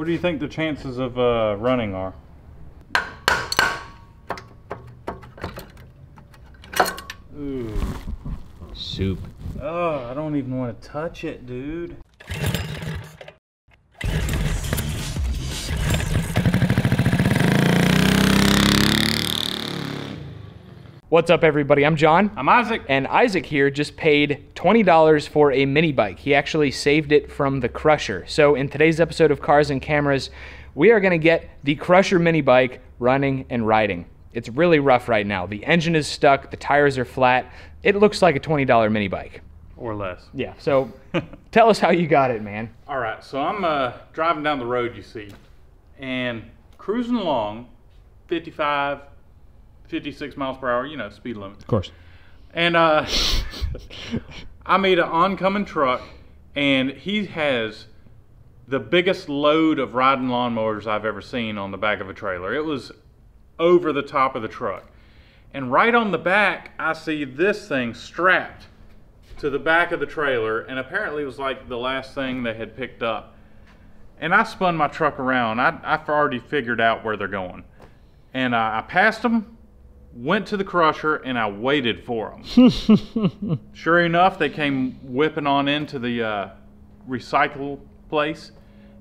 What do you think the chances of uh, running are? Ooh. Soup. Oh, I don't even want to touch it, dude. What's up, everybody? I'm John. I'm Isaac. And Isaac here just paid $20 for a mini bike. He actually saved it from the Crusher. So, in today's episode of Cars and Cameras, we are going to get the Crusher mini bike running and riding. It's really rough right now. The engine is stuck, the tires are flat. It looks like a $20 mini bike. Or less. Yeah, so tell us how you got it, man. All right, so I'm uh, driving down the road, you see, and cruising along, 55, 56 miles per hour, you know, speed limit. Of course. And uh, I made an oncoming truck, and he has the biggest load of riding lawnmowers I've ever seen on the back of a trailer. It was over the top of the truck. And right on the back, I see this thing strapped to the back of the trailer, and apparently it was like the last thing they had picked up. And I spun my truck around. I, I've already figured out where they're going. And uh, I passed them, went to the crusher, and I waited for them. sure enough, they came whipping on into the uh, recycle place.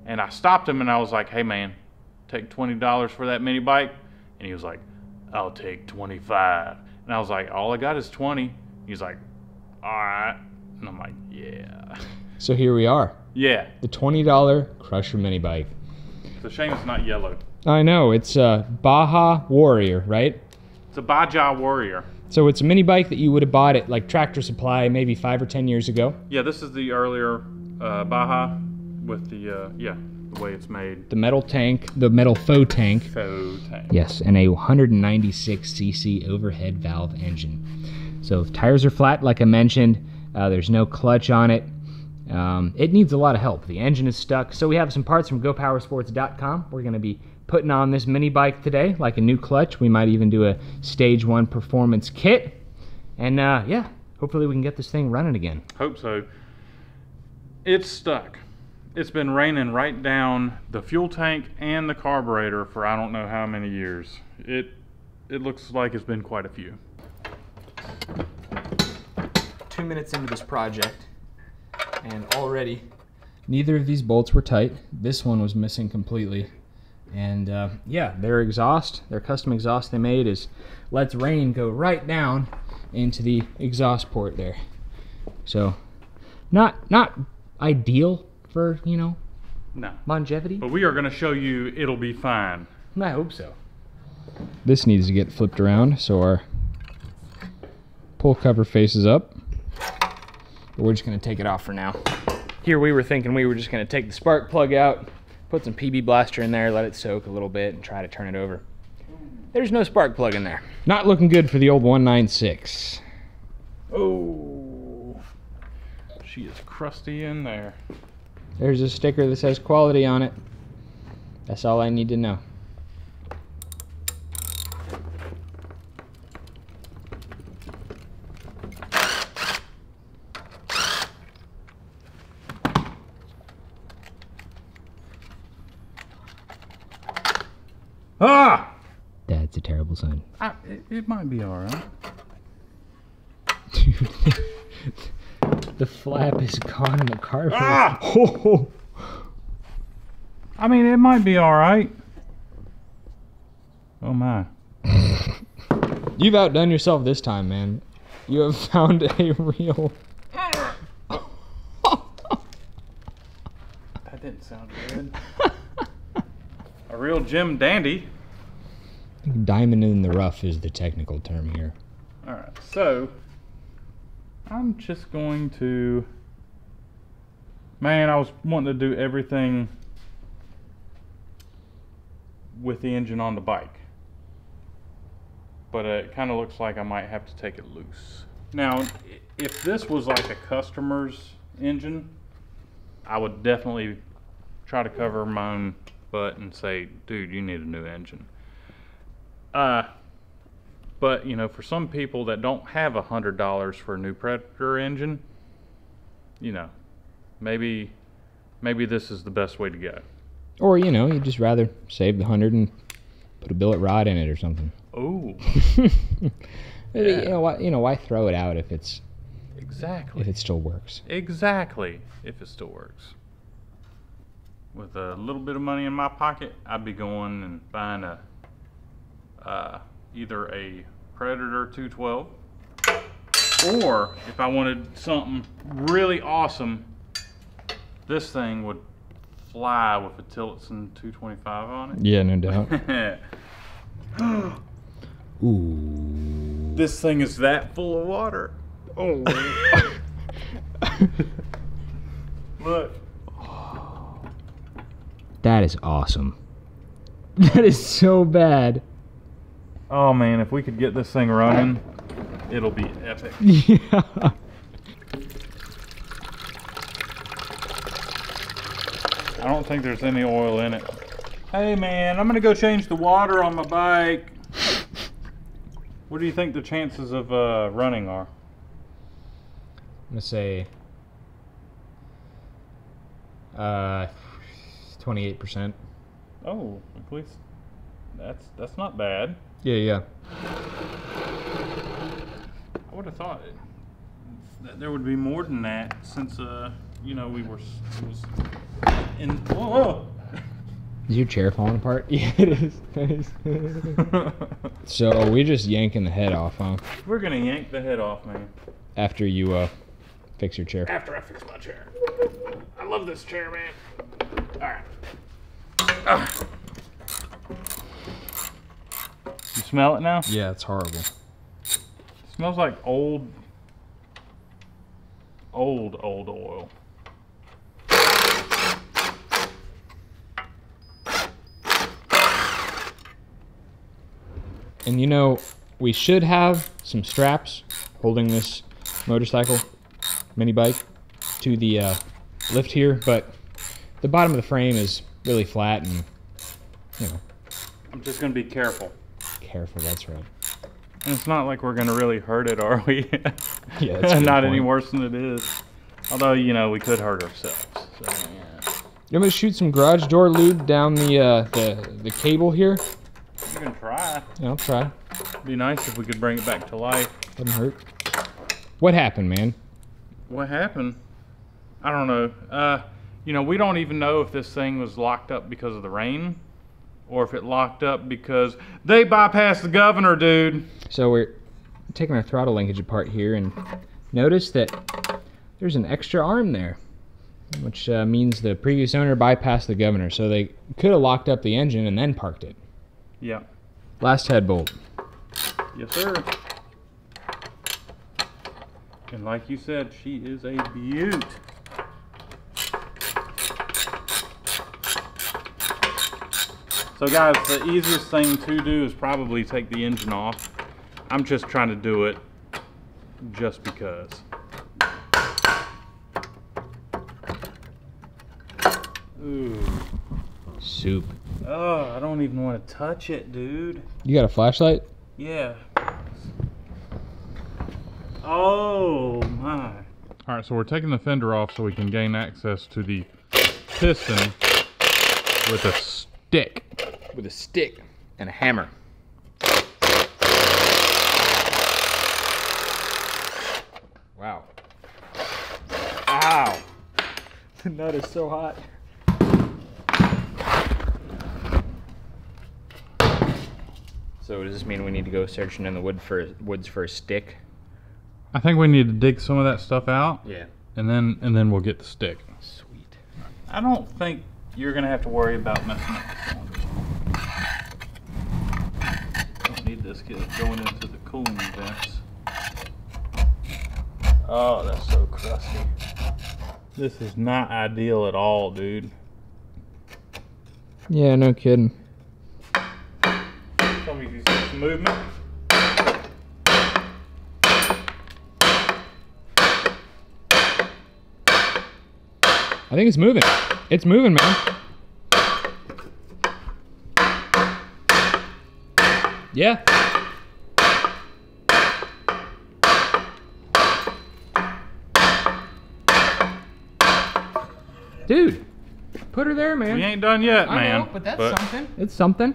And I stopped him and I was like, hey man, take $20 for that mini bike? And he was like, I'll take 25. And I was like, all I got is 20. He's like, all right. And I'm like, yeah. So here we are. Yeah. The $20 Crusher mini bike. It's a shame it's not yellow. I know, it's a Baja Warrior, right? It's a Baja Warrior. So it's a mini bike that you would have bought at like Tractor Supply maybe five or ten years ago. Yeah, this is the earlier uh, Baja with the, uh, yeah, the way it's made. The metal tank, the metal faux tank. Faux tank. Yes, and a 196cc overhead valve engine. So tires are flat, like I mentioned. Uh, there's no clutch on it. Um, it needs a lot of help. The engine is stuck. So we have some parts from GoPowersports.com. We're going to be putting on this mini bike today, like a new clutch. We might even do a stage one performance kit. And uh, yeah, hopefully we can get this thing running again. Hope so. It's stuck. It's been raining right down the fuel tank and the carburetor for I don't know how many years. It it looks like it's been quite a few. Two minutes into this project, and already neither of these bolts were tight. This one was missing completely. And uh, yeah, their exhaust, their custom exhaust they made is lets rain go right down into the exhaust port there. So not not ideal for, you know, No. longevity. But we are going to show you it'll be fine. I hope so. This needs to get flipped around so our pull cover faces up. But we're just going to take it off for now. Here we were thinking we were just going to take the spark plug out, put some PB blaster in there, let it soak a little bit, and try to turn it over. There's no spark plug in there. Not looking good for the old 196. Oh. She is crusty in there. There's a sticker that says quality on it. That's all I need to know. Ah! That's a terrible sign. I, it, it might be all right. Dude, the flap is gone in the carburetor. Ah! Oh, I mean, it might be all right. Oh my. You've outdone yourself this time, man. You have found a real. That didn't sound good. a real Jim Dandy. Diamond in the rough is the technical term here. All right, so I'm just going to. Man, I was wanting to do everything with the engine on the bike, but it kind of looks like I might have to take it loose. Now, if this was like a customer's engine, I would definitely try to cover my own butt and say, dude, you need a new engine. Uh, but you know, for some people that don't have a hundred dollars for a new Predator engine, you know, maybe maybe this is the best way to go. Or you know, you'd just rather save the hundred and put a billet rod in it or something. Oh, yeah. You know why? You know why throw it out if it's exactly. if it still works? Exactly, if it still works. With a little bit of money in my pocket, I'd be going and buying a uh, either a Predator 212, or if I wanted something really awesome, this thing would fly with a Tillotson 225 on it. Yeah, no doubt. Ooh. this thing is that full of water. Oh. Look. That is awesome. That is so bad. Oh man, if we could get this thing running, it'll be epic. Yeah. I don't think there's any oil in it. Hey man, I'm gonna go change the water on my bike. What do you think the chances of uh, running are? I'm gonna say uh, twenty-eight percent. Oh, at least that's that's not bad. Yeah, yeah. I would have thought it, that there would be more than that since uh you know we were it was in whoa. Is your chair falling apart? Yeah, it is. It is. whoa. so we just yanking the head off, huh? We're gonna yank the head off, man. After you uh fix your chair. After I fix my chair. I love this chair, man. All right. You smell it now? Yeah, it's horrible. smells like old, old, old oil. And you know, we should have some straps holding this motorcycle, mini bike, to the uh, lift here, but the bottom of the frame is really flat and, you know, I'm just gonna be careful. careful, that's right. And it's not like we're gonna really hurt it, are we? Yeah, not any worse than it is. Although you know we could hurt ourselves. So yeah. You want me to shoot some garage door lube down the, uh, the, the cable here? You can try. Yeah, I'll try. Be nice if we could bring it back to life. Doesn't hurt. What happened, man? What happened? I don't know. Uh, you know, we don't even know if this thing was locked up because of the rain, or if it locked up because they bypassed the governor, dude. So we're taking our throttle linkage apart here and notice that there's an extra arm there, which uh, means the previous owner bypassed the governor. So they could have locked up the engine and then parked it. Yeah. Last head bolt. Yes, sir. And like you said, she is a beaut. So guys, the easiest thing to do is probably take the engine off. I'm just trying to do it just because. Ooh. Soup. Oh, I don't even want to touch it, dude. You got a flashlight? Yeah. Oh my. All right, so we're taking the fender off so we can gain access to the piston with a stick. With a stick and a hammer. Wow. Ow. The nut is so hot. So does this mean we need to go searching in the wood for woods for a stick? I think we need to dig some of that stuff out, Yeah. and then and then we'll get the stick. Sweet. I don't think you're gonna have to worry about messing up the cylinder. Don't need this get going into the cooling vents. Oh, that's so crusty. This is not ideal at all, dude. Yeah, no kidding. Tell me if you see some movement. I think it's moving. It's moving, man. Yeah. Dude, put Put her there, man. We ain't done yet, man. I man. know, but that's something. It's something.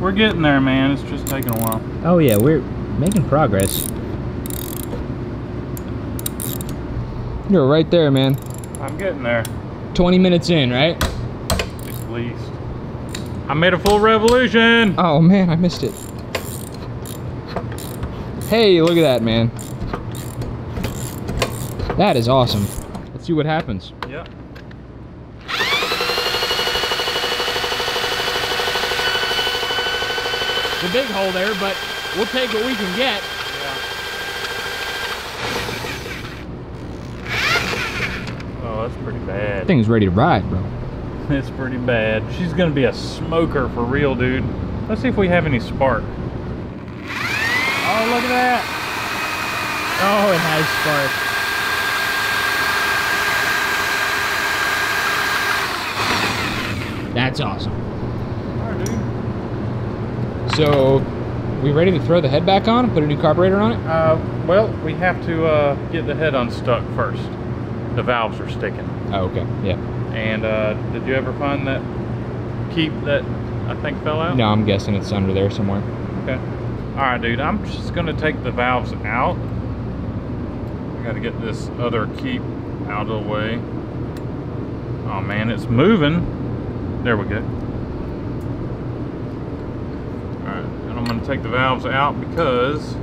We're getting there, man. It's just taking a while. Oh yeah, we're making progress. You're right there, man. I'm getting there, 20 minutes in, right? at least. I made a full revolution. Oh man, I missed it. Hey, look at that, man. That is awesome. Let's see what happens. Yep. The big hole there, but we'll take what we can get. Oh, that's pretty bad. Thing's ready to ride, bro. It's pretty bad. She's gonna be a smoker for real, dude. Let's see if we have any spark. Oh, look at that. Oh, it has spark. That's awesome. All right, dude. So, we ready to throw the head back on and put a new carburetor on it? Uh, well, we have to uh, get the head unstuck first. The valves are sticking. Oh, okay. Yeah. And uh, did you ever find that keep that I think fell out? No, I'm guessing it's under there somewhere. Okay. All right, dude. I'm just gonna take the valves out. I gotta get this other keep out of the way. Oh man, it's moving. There we go. All right, and I'm gonna take the valves out because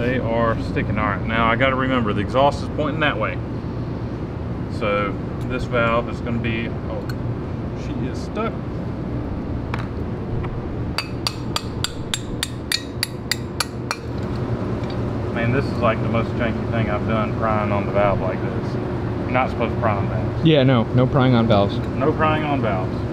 they are sticking. All right, now I gotta remember the exhaust is pointing that way. So this valve is gonna be. Oh, she is stuck. Man, this is like the most janky thing I've done prying on the valve like this. You're not supposed to pry on valves. Yeah, no, no prying on valves. No prying on valves.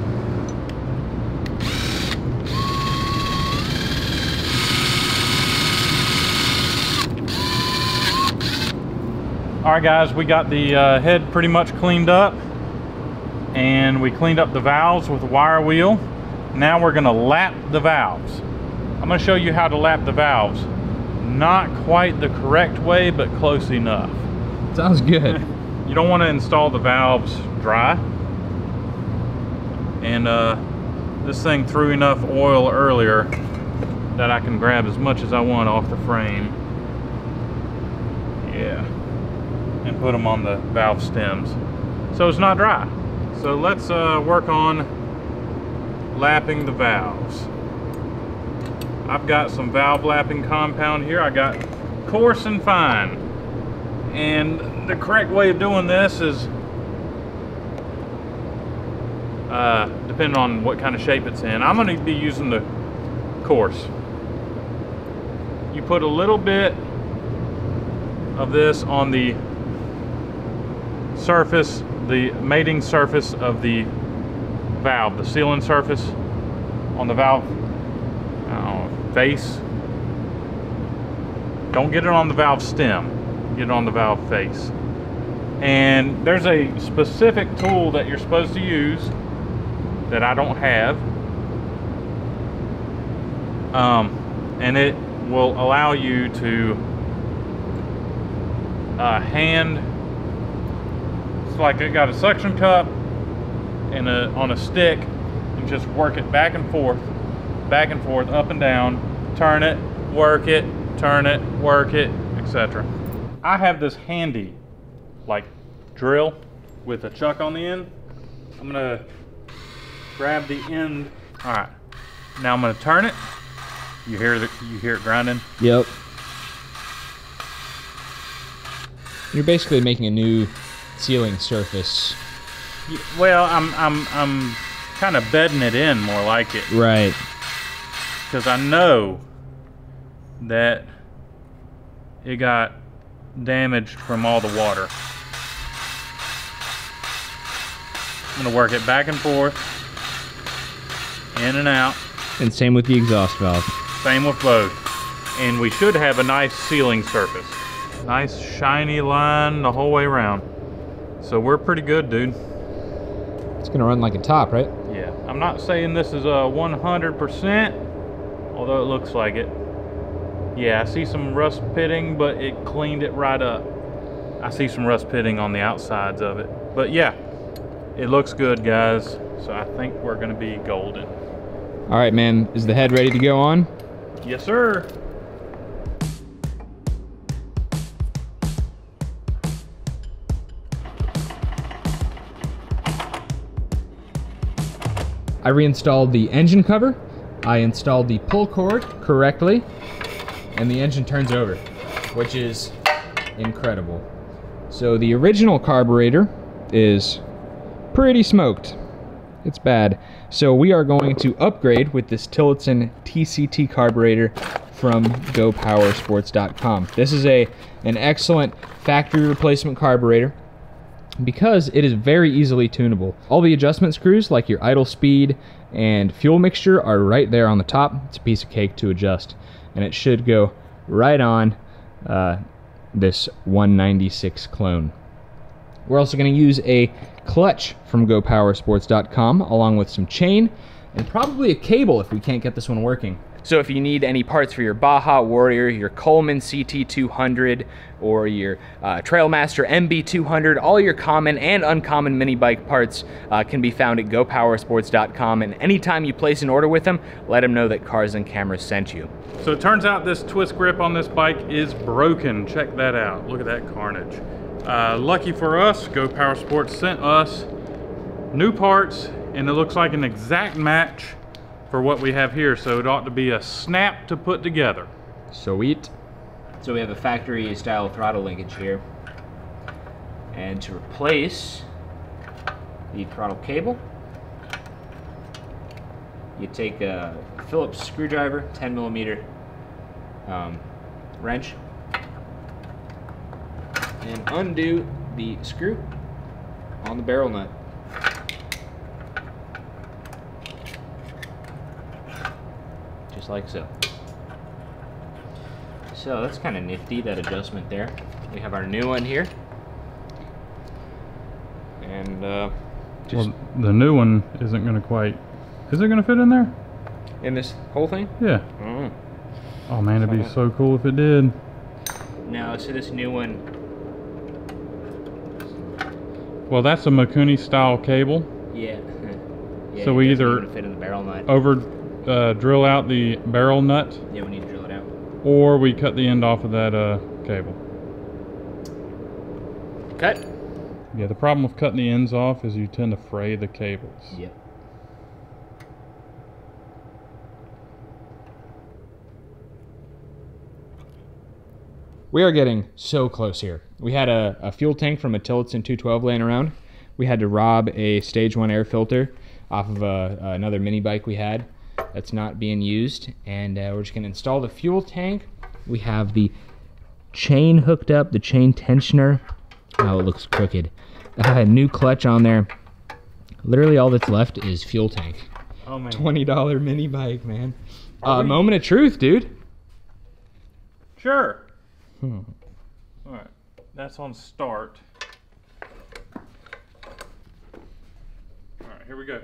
All right, guys, we got the uh, head pretty much cleaned up, and we cleaned up the valves with a wire wheel. Now we're gonna lap the valves. I'm gonna show you how to lap the valves. Not quite the correct way, but close enough. Sounds good. You don't want to install the valves dry. And uh, this thing threw enough oil earlier that I can grab as much as I want off the frame. Yeah. Put them on the valve stems. So it's not dry. So let's uh, work on lapping the valves. I've got some valve lapping compound here. I got coarse and fine. And the correct way of doing this is uh, depending on what kind of shape it's in. I'm going to be using the coarse. You put a little bit of this on the surface, the mating surface of the valve, the sealing surface on the valve know, face. Don't get it on the valve stem, get it on the valve face. And there's a specific tool that you're supposed to use that I don't have. Um, and it will allow you to uh, hand, like it got a suction cup and a, on a stick and just work it back and forth back and forth, up and down, turn it, work it, turn it, work it, etc. I have this handy, like, drill with a chuck on the end. I'm gonna grab the end. All right, now I'm gonna turn it. You hear the, you hear it grinding. Yep. You're basically making a new sealing surface. Well, I'm I'm I'm kind of bedding it in more like it. Right. because I know that it got damaged from all the water. I'm gonna work it back and forth, in and out, And same with the exhaust valve. same with both. And we should have a nice sealing surface. Nice shiny line the whole way around. So we're pretty good, dude. It's gonna run like a top, right? Yeah, I'm not saying this is a 100% although it looks like it. Yeah, I see some rust pitting, but it cleaned it right up. I see some rust pitting on the outsides of it. But yeah, it looks good, guys. So I think we're gonna be golden. All right, man. Is the head ready to go on? Yes, sir. I reinstalled the engine cover. I installed the pull cord correctly, and the engine turns over, which is incredible. So the original carburetor is pretty smoked. It's bad. So we are going to upgrade with this Tillotson TCT carburetor from GoPowerSports.com. This is a an excellent factory replacement carburetor because it is very easily tunable. All the adjustment screws, like your idle speed and fuel mixture, are right there on the top. It's a piece of cake to adjust, and it should go right on uh, this 196 clone. We're also going to use a clutch from GoPowerSports.com, along with some chain and probably a cable if we can't get this one working. So if you need any parts for your Baja Warrior, your Coleman CT200, or your uh, Trailmaster MB200, all your common and uncommon mini bike parts uh, can be found at GoPowerSports.com. And anytime you place an order with them, let them know that Cars and Cameras sent you. So it turns out this twist grip on this bike is broken. Check that out. Look at that carnage. Uh, lucky for us, Go Power Sports sent us new parts, and it looks like an exact match for what we have here. So it ought to be a snap to put together. Sweet. So we have a factory style throttle linkage here. And to replace the throttle cable, you take a Phillips screwdriver, 10 millimeter um, wrench, and undo the screw on the barrel nut. Just like so. So that's kind of nifty, that adjustment there. We have our new one here. And uh, just Well, the new one isn't going to quite. Is it going to fit in there? in this whole thing. Yeah. Mm. Oh man, it'd be so cool if it did. No, so this new one, Well, that's a Mikuni style cable. yeah. yeah So we either- fit in the barrel nut. Over, uh, drill out the barrel nut, Yeah, we need to drill it out. or we cut the end off of that uh, cable. Cut. Yeah, the problem with cutting the ends off is you tend to fray the cables. Yep. We are getting so close here. We had a, a fuel tank from a Tillotson 212 laying around. We had to rob a stage one air filter off of a, another mini bike we had that's not being used. And uh, we're just going to install the fuel tank. We have the chain hooked up, the chain tensioner. Oh, it looks crooked. Uh, new clutch on there. Literally all that's left is fuel tank. Oh man. Twenty dollar mini bike, man. Uh, we- moment of truth, dude. Sure. Hmm. All right, that's on start. All right, here we go.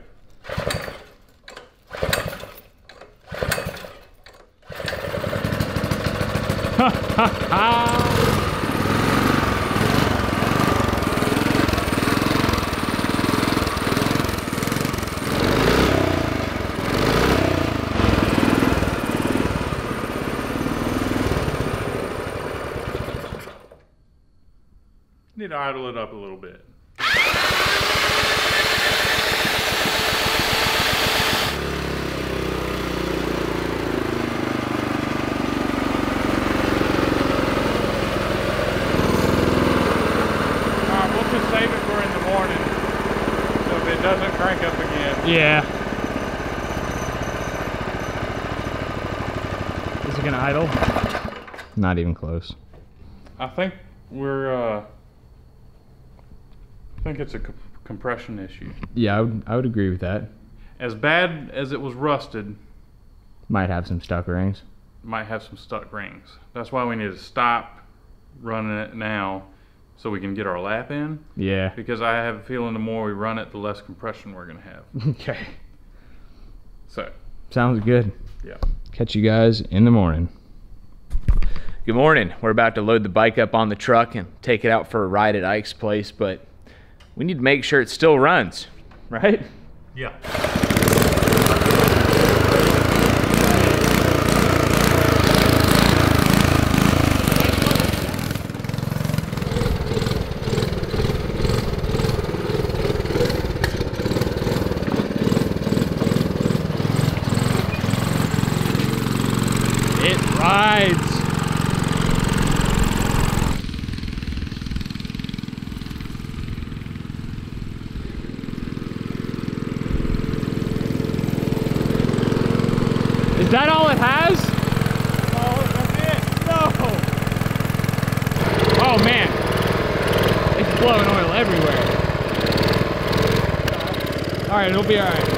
Need to idle it up a little bit. Alright, we'll just save it for in the morning. So if it doesn't crank up again. Yeah. Is it gonna idle? Not even close. I think we're, uh, I think it's a co- compression issue. Yeah, I would, I would agree with that. As bad as it was rusted, Might have some stuck rings. might have some stuck rings. That's why we need to stop running it now so we can get our lap in. Yeah. Because I have a feeling the more we run it, the less compression we're going to have. Okay. So, Sounds good. yeah. Catch you guys in the morning. Good morning. We're about to load the bike up on the truck and take it out for a ride at Ike's place, but we need to make sure it still runs, right? Yeah. It rides. Is that all it has? Oh, that's it. No. Oh man. It's blowing oil everywhere. Alright, it'll be alright. So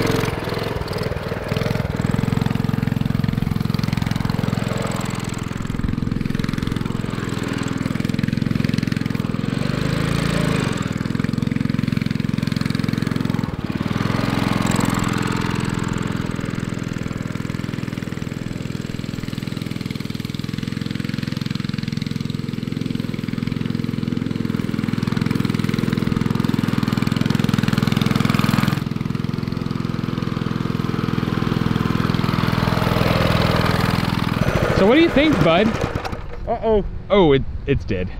what do you think, bud? Uh oh. Oh, it, it's dead.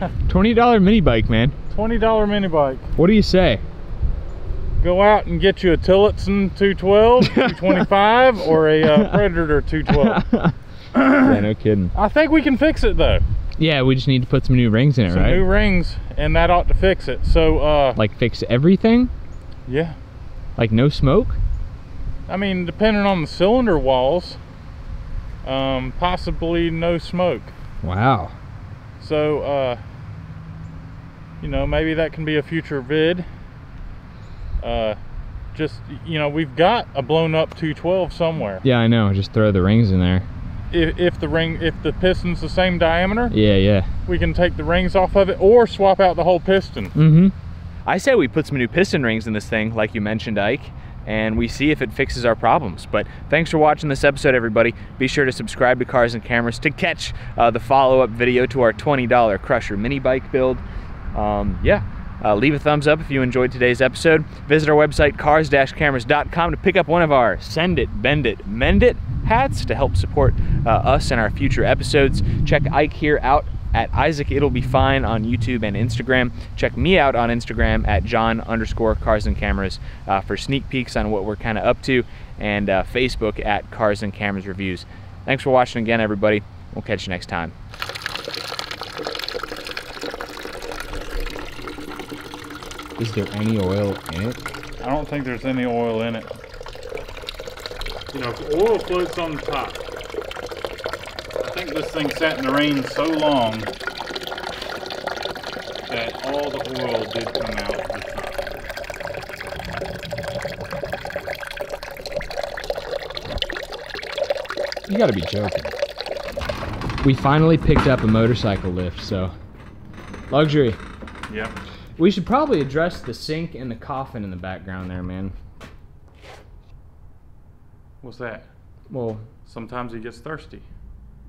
$20 mini bike, man. Twenty dollar mini bike. What do you say? Go out and get you a Tillotson 212, 225, or a uh, Predator 212. yeah, no kidding. I think we can fix it though. Yeah, we just need to put some new rings in it, Some right? new rings, and that ought to fix it. So, uh, like fix everything? yeah. Like no smoke? I mean, depending on the cylinder walls, um, possibly no smoke. Wow. So, uh, you know, maybe that can be a future vid. Uh, just, you know, we've got a blown up 212 somewhere. Yeah, I know. Just throw the rings in there. If, if the ring, if the piston's the same diameter, Yeah, yeah. we can take the rings off of it or swap out the whole piston. Mm-hmm. I say we put some new piston rings in this thing, like you mentioned, Ike, and we see if it fixes our problems. But thanks for watching this episode, everybody. Be sure to subscribe to Cars and Cameras to catch uh, the follow-up video to our $20 Crusher mini bike build. Um, yeah. Uh, leave a thumbs up if you enjoyed today's episode. Visit our website, cars-cameras.com, to pick up one of our Send It, Bend It, Mend It hats to help support uh, us and our future episodes. Check Ike here out at Isaac It'll Be Fine on YouTube and Instagram. Check me out on Instagram at John underscore Cars and Cameras uh, for sneak peeks on what we're kind of up to, and uh, Facebook at Cars and Cameras Reviews. Thanks for watching again, everybody. We'll catch you next time. Is there any oil in it? I don't think there's any oil in it. You know, oil floats on the top, This thing sat in the rain so long that all the oil did come out of the top. You gotta be joking. We finally picked up a motorcycle lift, so luxury. Yep. We should probably address the sink and the coffin in the background there, man. What's that? Well, Sometimes he gets thirsty.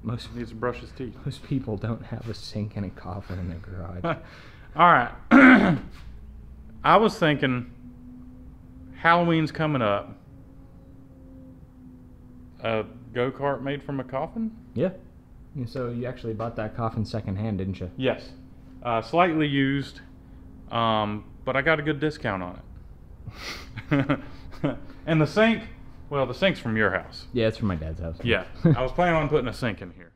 Most He needs to brush his teeth. most people don't have a sink and a coffin in their garage. All right. I was thinking Halloween's coming up. A go kart made from a coffin? yeah. And so you actually bought that coffin secondhand, didn't you? Yes. Uh, slightly used, um, but I got a good discount on it. and the sink, well, the sink's from your house. Yeah, it's from my dad's house. Yeah. I was planning on putting a sink in here.